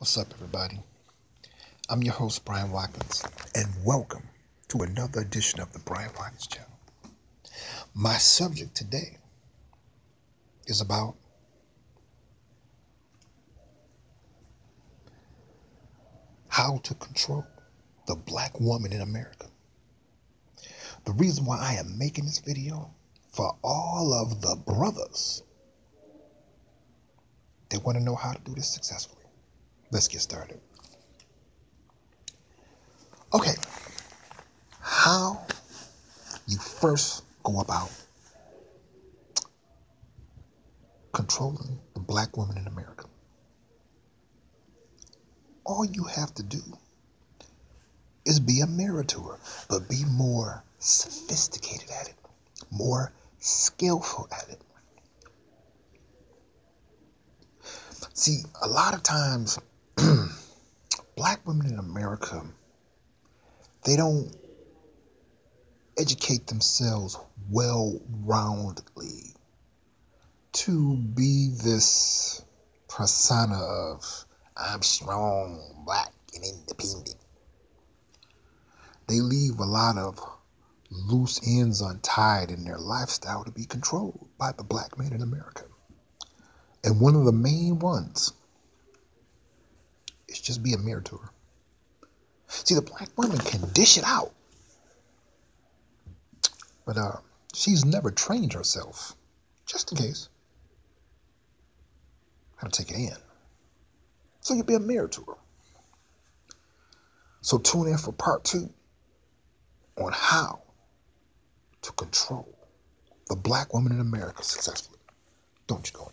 What's up, everybody? I'm your host, Bryant Watkins, and welcome to another edition of the Bryant Watkins Channel. My subject today is about how to control the black woman in America. The reason why I am making this video for all of the brothers that want to know how to do this successfully. Let's get started. Okay, how you first go about controlling the black woman in America. All you have to do is be a mirror to her, but be more sophisticated at it, more skillful at it. See, a lot of times, black women in America, they don't educate themselves well roundedly to be this persona of I'm strong, black, and independent. They leave a lot of loose ends untied in their lifestyle to be controlled by the black man in America. And one of the main ones just be a mirror to her. See, the black woman can dish it out, but uh, she's never trained herself, just in case, how to take it in. So you be a mirror to her. So tune in for part two on how to control the black woman in America successfully. Don't you go